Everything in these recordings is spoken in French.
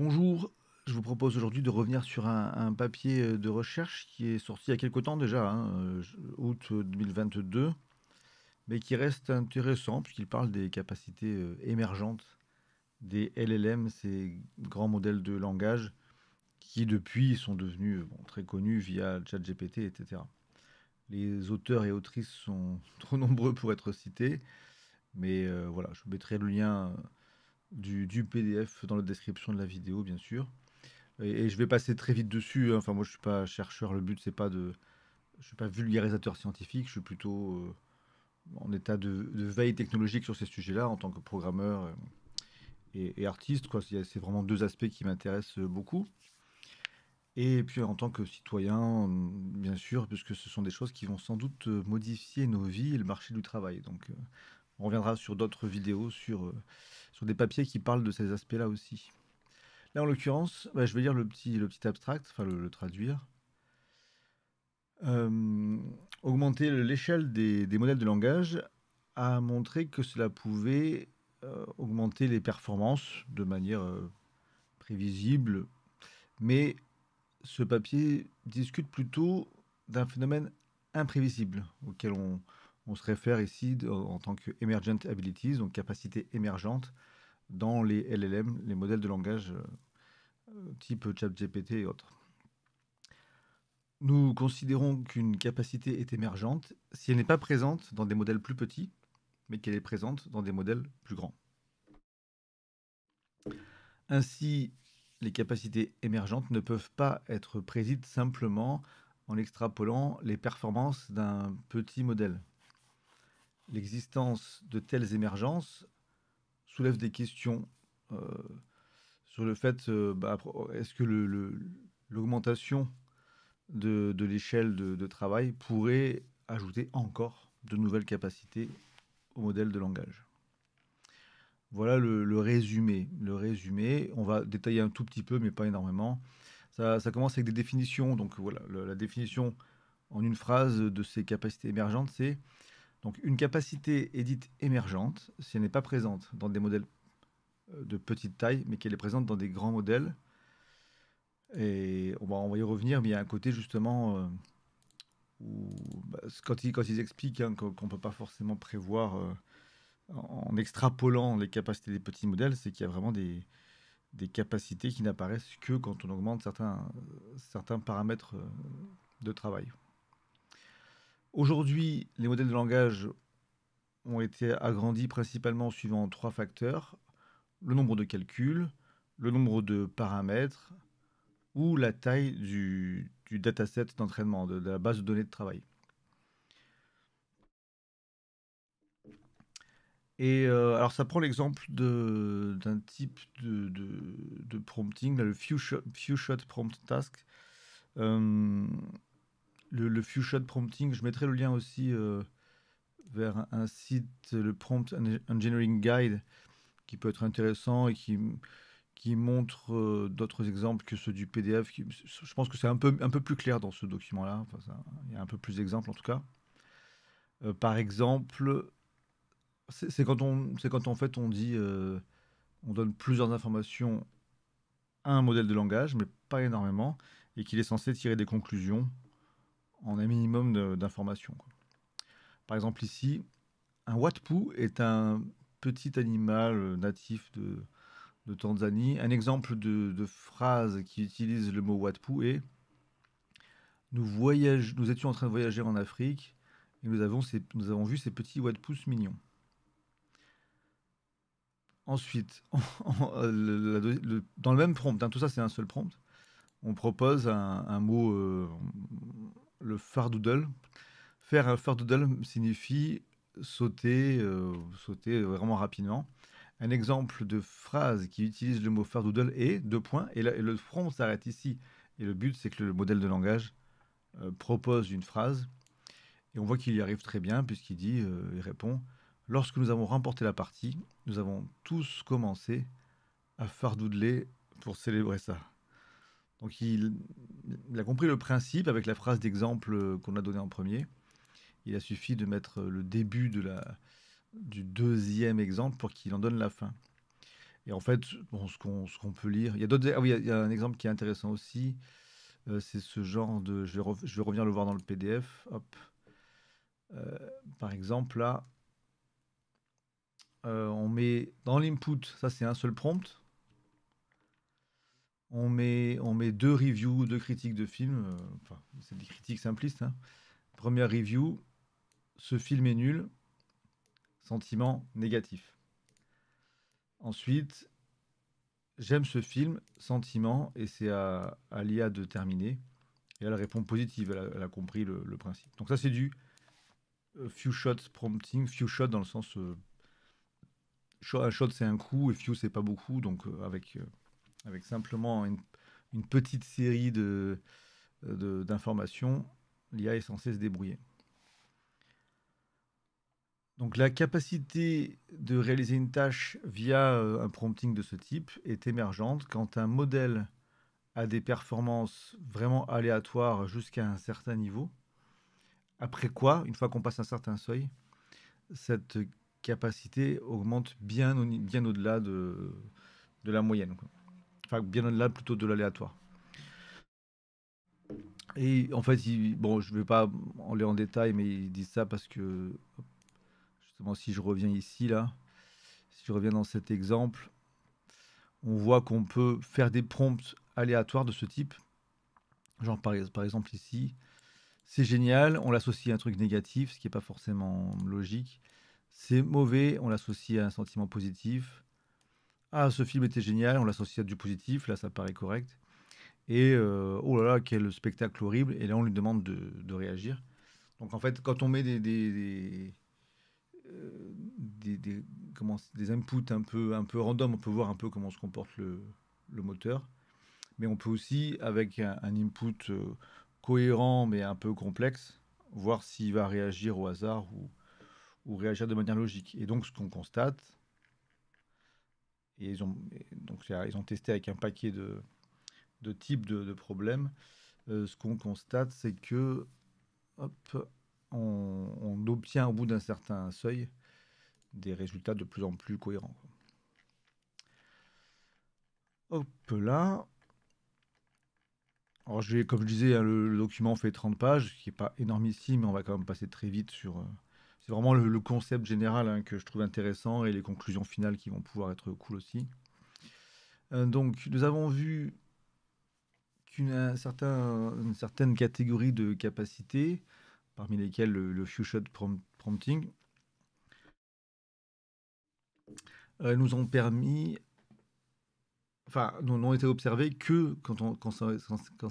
Bonjour, je vous propose aujourd'hui de revenir sur un, papier euh, de recherche qui est sorti il y a quelque temps déjà, hein, euh, août 2022, mais qui reste intéressant puisqu'il parle des capacités euh, émergentes des LLM, ces grands modèles de langage qui depuis sont devenus euh, très connus via ChatGPT, etc. Les auteurs et autrices sont trop nombreux pour être cités, mais euh, voilà, je mettrai le lien du, PDF dans la description de la vidéo, bien sûr. Et, je vais passer très vite dessus. hein. Enfin, moi, je suis pas chercheur. Le but, c'est pas de, je suis pas vulgarisateur scientifique. Je suis plutôt euh, en état de, veille technologique sur ces sujets-là en tant que programmeur euh, et, artiste. C'est vraiment deux aspects qui m'intéressent beaucoup. Et puis en tant que citoyen, euh, bien sûr, puisque ce sont des choses qui vont sans doute euh, modifier nos vies et le marché du travail. Donc, euh, on reviendra sur d'autres vidéos, sur, euh, sur des papiers qui parlent de ces aspects-là aussi. Là, en l'occurrence, bah, je vais lire le petit, le petit abstract, enfin le, traduire. Euh, augmenter l'échelle des, modèles de langage a montré que cela pouvait euh, augmenter les performances de manière prévisible, mais ce papier discute plutôt d'un phénomène imprévisible auquel on, on se réfère ici en tant que emergent abilities, donc capacité émergente dans les LLM, les modèles de langage euh, type ChatGPT et autres. Nous considérons qu'une capacité est émergente si elle n'est pas présente dans des modèles plus petits, mais qu'elle est présente dans des modèles plus grands. Ainsi, les capacités émergentes ne peuvent pas être prédites simplement en extrapolant les performances d'un petit modèle. L'existence de telles émergences soulève des questions euh, sur le fait, euh, bah, est-ce que l'augmentation de, l'échelle de, travail pourrait ajouter encore de nouvelles capacités au modèle de langage? Voilà le, résumé. Le résumé, on va détailler un tout petit peu, mais pas énormément. Ça, commence avec des définitions. Donc voilà, la définition en une phrase de ces capacités émergentes, c'est donc une capacité est dite émergente si elle n'est pas présente dans des modèles euh, de petite taille, mais qu'elle est présente dans des grands modèles. Et on va, y revenir, mais il y a un côté justement euh, où, bah, quand, ils, expliquent hein, qu'on ne peut pas forcément prévoir euh, en, extrapolant les capacités des petits modèles, c'est qu'il y a vraiment des, capacités qui n'apparaissent que quand on augmente certains, paramètres de travail. Aujourd'hui, les modèles de langage ont été agrandis principalement suivant trois facteurs le nombre de calculs, le nombre de paramètres ou la taille du, dataset d'entraînement, de, la base de données de travail. Et euh, alors, ça prend l'exemple d'un type de, de- prompting, le few shot prompt task. Euh, le, le prompting, je mettrai le lien aussi euh, vers un, site, le Prompt Eng- Engineering Guide, qui peut être intéressant et qui, qui montre euh, d'autres exemples que ceux du PDF. je pense que c'est un peu, un peu plus clair dans ce document-là. Enfin, il y a un peu plus d'exemples en tout cas. Euh, par exemple, c'est quand on, quand en fait on dit, on donne plusieurs informations à un modèle de langage, mais pas énormément, et qu'il est censé tirer des conclusions en un minimum d'informations. Par exemple ici, un watpu est un petit animal natif de, Tanzanie. Un exemple de, phrase qui utilise le mot watpu est nous, étions en train de voyager en Afrique et nous avons, vu ces petits watpus mignons. Ensuite, dans le même prompt, hein, tout ça c'est un seul prompt, on propose un, un mot, euh, le fardoodle. Faire un fardoodle signifie sauter, euh, sauter vraiment rapidement. Un exemple de phrase qui utilise le mot fardoodle est deux points, et, là- et le prompt s'arrête ici. Et le but, c'est que le modèle de langage euh, propose une phrase, et on voit qu'il y arrive très bien, puisqu'il dit, euh, il répond, lorsque nous avons remporté la partie, nous avons tous commencé à fardoudler pour célébrer ça. Donc il, a compris le principe avec la phrase d'exemple euh, qu'on a donné en premier. Il a suffi de mettre le début du deuxième exemple pour qu'il en donne la fin. Et en fait, bon, ce qu'on peut lire, il y a ah oui, il y a un exemple qui est intéressant aussi. Euh, c'est ce genre de, je vais, revenir le voir dans le PDF. Hop. Euh, par exemple, là, euh, on met dans l'input, ça c'est un seul prompt. On met, on deux reviews, deux critiques de films. enfin, c'est des critiques simplistes. Hein. Première review, ce film est nul. Sentiment négatif. Ensuite, j'aime ce film, sentiment, et c'est à, l'IA de terminer. Et elle répond positive, elle a, compris le, principe. Donc ça, c'est du euh, few shots prompting, few shots dans le sens... Euh, un shot, c'est un coup, et few, c'est pas beaucoup. Donc euh, avec, avec simplement une, petite série d'informations, l'IA est censée se débrouiller. Donc la capacité de réaliser une tâche via euh, un prompting de ce type est émergente quand un modèle a des performances vraiment aléatoires jusqu'à un certain niveau. Après quoi, une fois qu'on passe un certain seuil, cette capacité augmente bien, au-delà de, de, la moyenne. Enfin, bien au-delà plutôt de l'aléatoire. Et en fait, bon, je ne vais pas aller en détail, mais ils disent ça parce que si je reviens ici, là, si je reviens dans cet exemple, on voit qu'on peut faire des prompts aléatoires de ce type. Genre par, par exemple ici, c'est génial, on l'associe à un truc négatif, ce qui n'est pas forcément logique. C'est mauvais, on l'associe à un sentiment positif. Ah, ce film était génial, on l'associe à du positif, là ça paraît correct. Et euh, oh là là, quel spectacle horrible, et là on lui demande de, réagir. Donc en fait, quand on met des des, comment, des inputs un peu, un peu random, on peut voir un peu comment se comporte le, moteur. Mais on peut aussi, avec un, input euh, cohérent mais un peu complexe, voir s'il va réagir au hasard ou, réagir de manière logique. Et donc, ce qu'on constate, et ils ont, donc, ils ont testé avec un paquet de, de types de, de problèmes, euh, ce qu'on constate, c'est que hop, on, obtient au bout d'un certain seuil des résultats de plus en plus cohérents. Hop là. Alors, comme je disais, hein, le, document fait 30 pages, ce qui n'est pas énormissime, mais on va quand même passer très vite sur. C'est vraiment le, concept général hein, que je trouve intéressant et les conclusions finales qui vont pouvoir être cool aussi. Euh, donc, nous avons vu qu'une certain, une certaine catégorie de capacités parmi lesquels le, few shot prompting, euh, nous ont permis, enfin, n'ont été observés que quand, ça,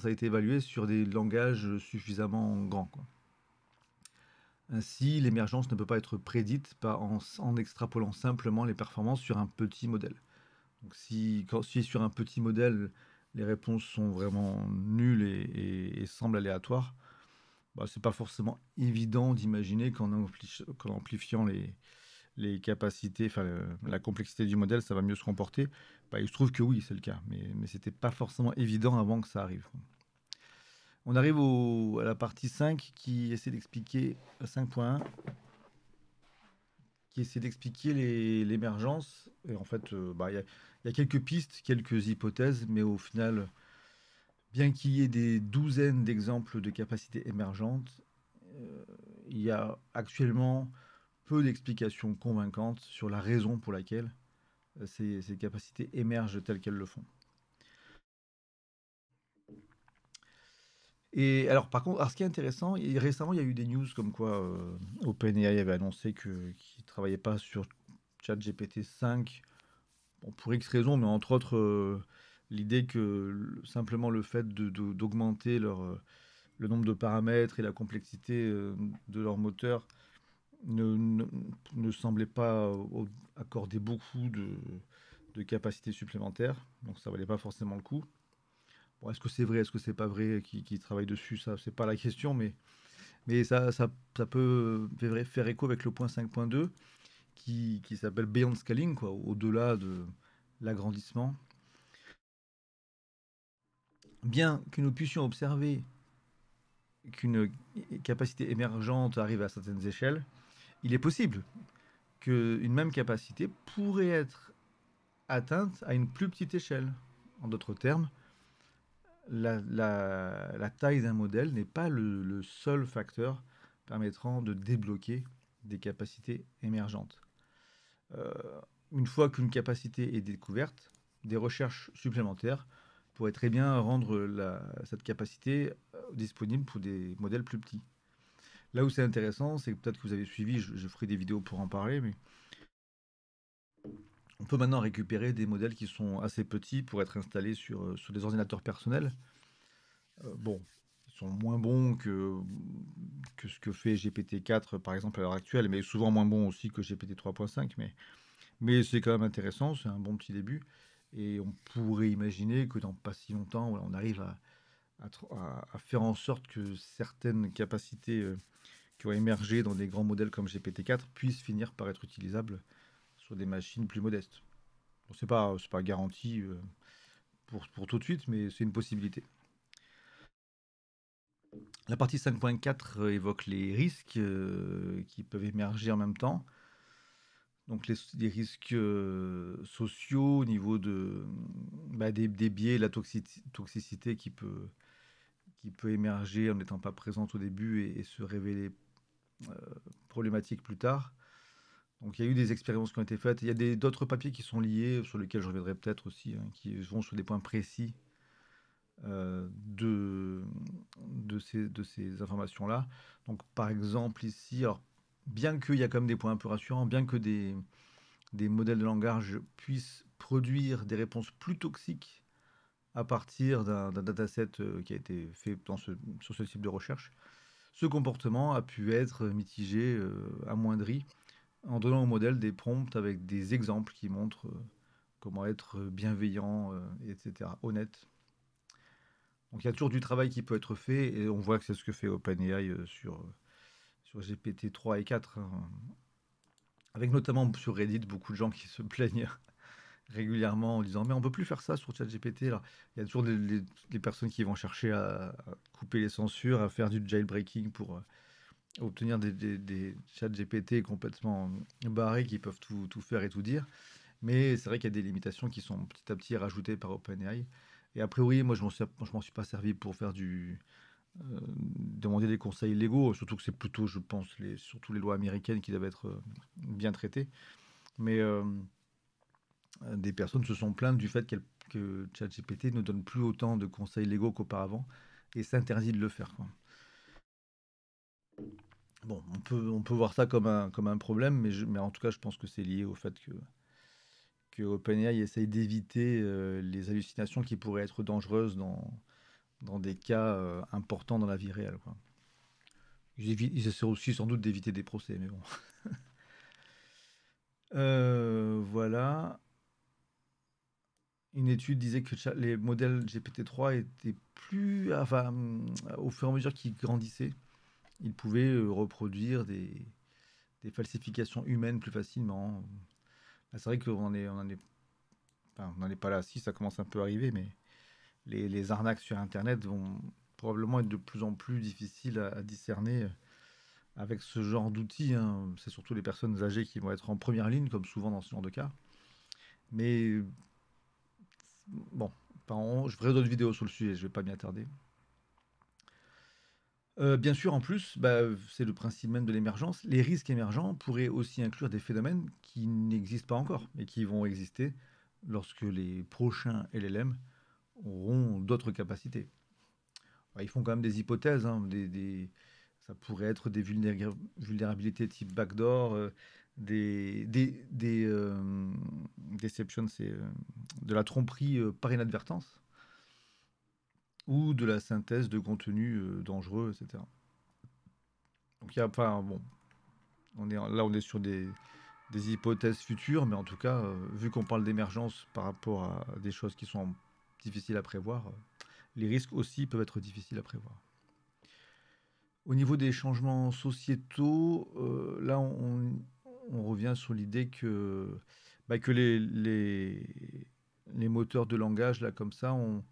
a été évalué sur des langages suffisamment grands. Ainsi, l'émergence ne peut pas être prédite en, extrapolant simplement les performances sur un petit modèle. Donc, si, sur un petit modèle, les réponses sont vraiment nulles et semblent aléatoires, bah, c'est pas forcément évident d'imaginer qu'en amplifiant les capacités, enfin la complexité du modèle, ça va mieux se comporter. Bah, il se trouve que oui, c'est le cas, mais, mais ce n'était pas forcément évident avant que ça arrive. On arrive à la partie 5 qui essaie d'expliquer, 5.1, qui essaie d'expliquer l'émergence. Et en fait, euh, bah, il y, y, a quelques pistes, quelques hypothèses, mais au final, bien qu'il y ait des douzaines d'exemples de capacités émergentes, euh, il y a actuellement peu d'explications convaincantes sur la raison pour laquelle euh, ces, capacités émergent telles qu'elles le font. Et alors, par contre, ce qui est intéressant, récemment, il y a eu des news comme quoi euh, OpenAI avait annoncé qu'il ne travaillait pas sur ChatGPT 5 pour X raisons, mais entre autres, l'idée que simplement le fait d'augmenter euh, le nombre de paramètres et la complexité euh, de leur moteur ne, ne, semblait pas accorder beaucoup de, de capacités supplémentaires, donc ça valait pas forcément le coup. Est-ce que c'est vrai, est-ce que c'est pas vrai qui, travaille dessus, ça c'est pas la question, mais, mais ça, ça, ça peut faire écho avec le point 5.2 qui, qui s'appelle Beyond Scaling, quoi, au-delà de l'agrandissement bien que nous puissions observer qu'une capacité émergente arrive à certaines échelles, il est possible qu'une même capacité pourrait être atteinte à une plus petite échelle. En d'autres termes, la, taille d'un modèle n'est pas le, seul facteur permettant de débloquer des capacités émergentes. Euh, une fois qu'une capacité est découverte, des recherches supplémentaires pourraient très bien rendre cette capacité euh, disponible pour des modèles plus petits. Là où c'est intéressant, c'est que peut-être que vous avez suivi, je, ferai des vidéos pour en parler, mais on peut maintenant récupérer des modèles qui sont assez petits pour être installés sur, euh, sur des ordinateurs personnels. Euh, bon, ils sont moins bons que, que ce que fait GPT-4 par exemple à l'heure actuelle, mais souvent moins bons aussi que GPT 3.5. Mais, mais c'est quand même intéressant, c'est un bon petit début. Et on pourrait imaginer que dans pas si longtemps, on arrive à, à, faire en sorte que certaines capacités euh, qui ont émergé dans des grands modèles comme GPT-4 puissent finir par être utilisables sur des machines plus modestes. Bon, ce n'est pas, pas garanti euh, pour, pour tout de suite, mais c'est une possibilité. La partie 5.4 euh, évoque les risques qui peuvent émerger en même temps. Donc les, risques sociaux au niveau de, bah, des, biais, la toxicité qui peut, qui peut émerger en n'étant pas présente au début et, se révéler euh, problématique plus tard. Donc il y a eu des expériences qui ont été faites. Il y a d'autres papiers qui sont liés, sur lesquels je reviendrai peut-être aussi, hein, qui vont sur des points précis euh, de, ces, informations-là. Donc par exemple ici, alors, bien qu'il y a quand même des points un peu rassurants, bien que des, des modèles de langage puissent produire des réponses plus toxiques à partir d'un dataset euh, qui a été fait dans ce, sur ce type de recherche, ce comportement a pu être mitigé, euh, amoindri, en donnant au modèle des prompts avec des exemples qui montrent euh, comment être bienveillant, etc., honnête. Donc il y a toujours du travail qui peut être fait, et on voit que c'est ce que fait OpenAI sur, sur GPT 3 et 4, hein. avec notamment sur Reddit beaucoup de gens qui se plaignent régulièrement en disant mais on peut plus faire ça sur ChatGPT. Il y a toujours des, personnes qui vont chercher à, couper les censures, à faire du jailbreaking pour euh, obtenir des, des, ChatGPT complètement barrés qui peuvent tout, faire et tout dire. Mais c'est vrai qu'il y a des limitations qui sont petit à petit rajoutées par OpenAI. Et a priori, moi je ne m'en suis pas servi pour faire du euh, demander des conseils légaux, surtout que c'est plutôt, je pense, surtout les lois américaines qui doivent être euh, bien traitées. Mais des personnes se sont plaintes du fait que ChatGPT ne donne plus autant de conseils légaux qu'auparavant et s'interdit de le faire. Bon, on peut, on peut voir ça comme un, comme un problème, mais, mais en tout cas, je pense que c'est lié au fait que, que OpenAI essaye d'éviter euh, les hallucinations qui pourraient être dangereuses dans, dans des cas euh, importants dans la vie réelle. Ils essaient aussi sans doute d'éviter des procès, mais bon. Euh, voilà. Une étude disait que les modèles GPT-3 étaient plus, enfin, au fur et à mesure qu'ils grandissaient, ils pouvaient euh, reproduire des, falsifications humaines plus facilement. C'est vrai qu'on est, est, pas là. Si ça commence un peu à arriver, mais les, les arnaques sur Internet vont probablement être de plus en plus difficiles à, discerner euh, avec ce genre d'outils. Hein. C'est surtout les personnes âgées qui vont être en première ligne, comme souvent dans ce genre de cas. Mais bon, je ferai d'autres vidéos sur le sujet, je ne vais pas m'y attarder. Euh, bien sûr, en plus, bah, c'est le principe même de l'émergence. Les risques émergents pourraient aussi inclure des phénomènes qui n'existent pas encore et qui vont exister lorsque les prochains LLM auront d'autres capacités. ils font quand même des hypothèses. Hein, des, ça pourrait être des vulnérabilités type backdoor, euh, des, euh, de la tromperie par inadvertance ou de la synthèse de contenu dangereux, etc. Donc il y a pas bon, on est là on est sur des, des hypothèses futures, mais en tout cas, vu qu'on parle d'émergence par rapport à des choses qui sont difficiles à prévoir, les risques aussi peuvent être difficiles à prévoir. Au niveau des changements sociétaux, là on, on revient sur l'idée que, bah, que les, les, moteurs de langage, là, comme ça, ont,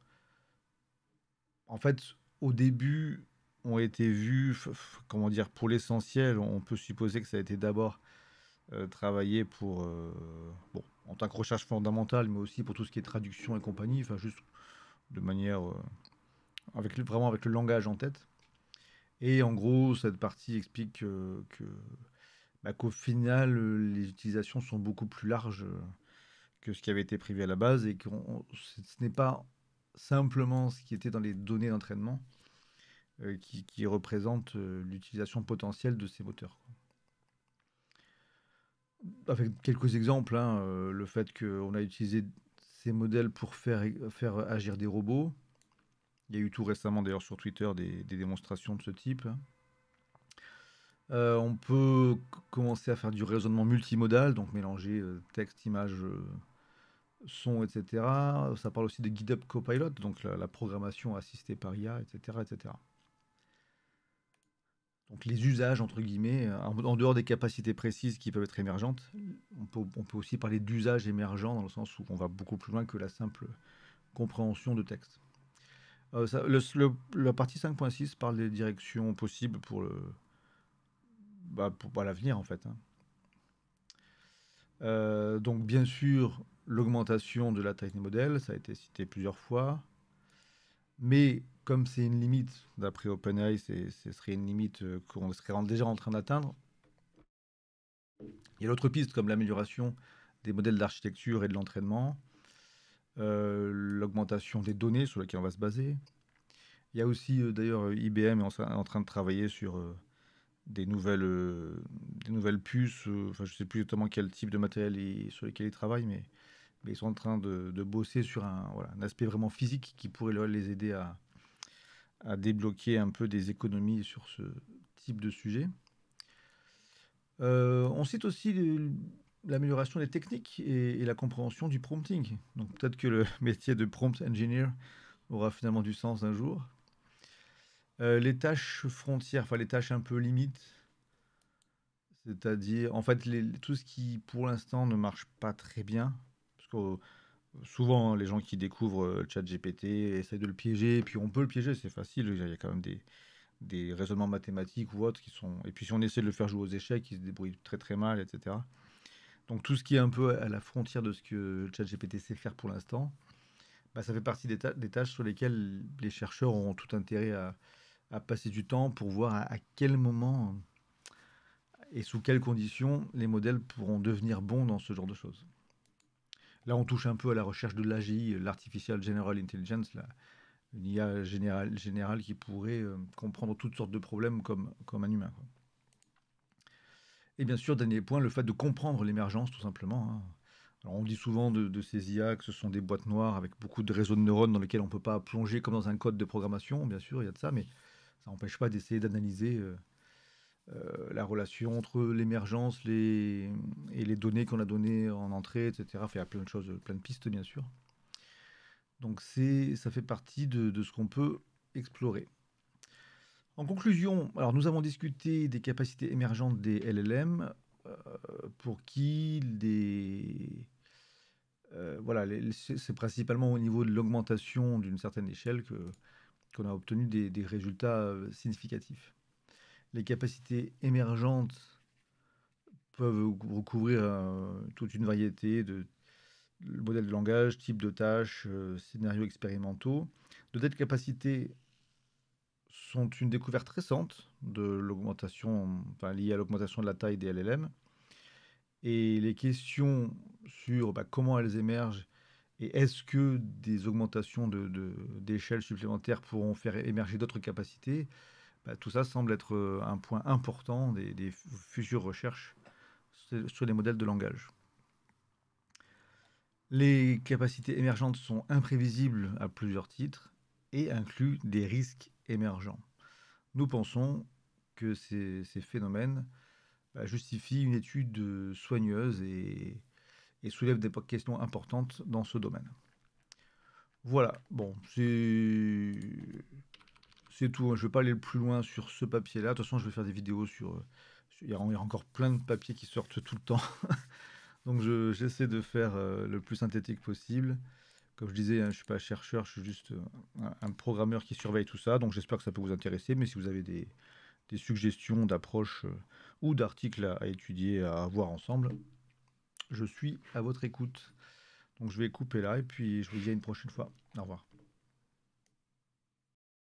en fait, au début, ont été vus, comment dire, pour l'essentiel, on peut supposer que ça a été d'abord euh, travaillé pour, euh, bon, en tant que recherche fondamentale, mais aussi pour tout ce qui est traduction et compagnie, enfin juste de manière euh, avec vraiment avec le langage en tête. Et en gros, cette partie explique que, bah, qu'au final, les utilisations sont beaucoup plus larges que ce qui avait été prévu à la base et que ce n'est pas simplement ce qui était dans les données d'entraînement euh, qui, représente euh, l'utilisation potentielle de ces moteurs. Avec quelques exemples, hein, euh, le fait qu'on a utilisé ces modèles pour faire, faire agir des robots. Il y a eu tout récemment d'ailleurs sur Twitter des, démonstrations de ce type. on peut commencer à faire du raisonnement multimodal, donc mélanger texte, image, son, etc. Ça parle aussi de GitHub Copilot, donc la, programmation assistée par IA, etc., etc. Donc les usages, entre guillemets, euh, en, dehors des capacités précises qui peuvent être émergentes, on peut, aussi parler d'usages émergents dans le sens où on va beaucoup plus loin que la simple compréhension de texte. Euh, la partie 5.6 parle des directions possibles pour le bah, l'avenir en fait. Hein. Euh, donc bien sûr l'augmentation de la taille des modèles, ça a été cité plusieurs fois, mais comme c'est une limite, d'après OpenAI, ce serait une limite euh, qu'on serait déjà en train d'atteindre. Il y a d'autres pistes comme l'amélioration des modèles d'architecture et de l'entraînement, euh, l'augmentation des données sur lesquelles on va se baser. Il y a aussi euh, d'ailleurs IBM est en, train de travailler sur des, nouvelles, des nouvelles puces. enfin, je ne sais plus exactement quel type de matériel sur lequel ils travaillent, mais, ils sont en train de, bosser sur un, un, aspect vraiment physique qui pourrait les aider à, à débloquer un peu des économies sur ce type de sujet. Euh, on cite aussi l'amélioration des techniques et, la compréhension du prompting. Donc peut-être que le métier de prompt engineer aura finalement du sens un jour. Euh, les tâches frontières, enfin les tâches un peu limites, c'est-à-dire en fait tout ce qui pour l'instant ne marche pas très bien, souvent, hein, les gens qui découvrent euh, ChatGPT essayent de le piéger, et puis on peut le piéger, c'est facile, il y a quand même des, des raisonnements mathématiques ou autres qui sont... Et puis si on essaie de le faire jouer aux échecs, il se débrouille très très mal, etc. Donc tout ce qui est un peu à la frontière de ce que ChatGPT sait faire pour l'instant, bah, ça fait partie des, tâches sur lesquelles les chercheurs ont tout intérêt à, passer du temps pour voir à, quel moment et sous quelles conditions les modèles pourront devenir bons dans ce genre de choses. Là, on touche un peu à la recherche de l'AGI, l'Artificial General Intelligence, une IA générale, qui pourrait euh, comprendre toutes sortes de problèmes comme, comme un humain. Et bien sûr, dernier point, le fait de comprendre l'émergence, tout simplement. Hein. on dit souvent de, ces IA que ce sont des boîtes noires avec beaucoup de réseaux de neurones dans lesquels on ne peut pas plonger comme dans un code de programmation. Bien sûr, il y a de ça, mais ça n'empêche pas d'essayer d'analyser euh, euh, la relation entre l'émergence et les données qu'on a données en entrée, etc. Il y a plein de choses, plein de pistes, bien sûr. Donc, ça fait partie de, ce qu'on peut explorer. En conclusion, alors nous avons discuté des capacités émergentes des LLM euh, pour qui euh, c'est principalement au niveau de l'augmentation d'une certaine échelle que qu'on a obtenu des résultats significatifs les capacités émergentes peuvent recouvrir euh, toute une variété de modèles de langage, types de tâches, euh, scénarios expérimentaux. De telles capacités sont une découverte récente de l'augmentation, liée à l'augmentation de la taille des LLM. Et les questions sur bah, comment elles émergent et est-ce que des augmentations d'échelle supplémentaires pourront faire émerger d'autres capacités bah, tout ça semble être euh, un point important des, futures recherches sur les modèles de langage. Les capacités émergentes sont imprévisibles à plusieurs titres et incluent des risques émergents. Nous pensons que ces, phénomènes bah, justifient une étude soigneuse et, et soulèvent des questions importantes dans ce domaine. Voilà, bon, c'est c'est tout. Hein. Je ne vais pas aller plus loin sur ce papier-là. De toute façon, je vais faire des vidéos sur. Euh, il y a encore plein de papiers qui sortent tout le temps. Donc, j'essaie de faire euh, le plus synthétique possible. Comme je disais, hein, je ne suis pas chercheur, je suis juste euh, un, programmeur qui surveille tout ça. Donc, j'espère que ça peut vous intéresser. Mais si vous avez des, suggestions d'approches ou d'articles à, étudier, à voir ensemble, Je suis à votre écoute. Donc je vais couper là et puis je vous dis à une prochaine fois. Au revoir.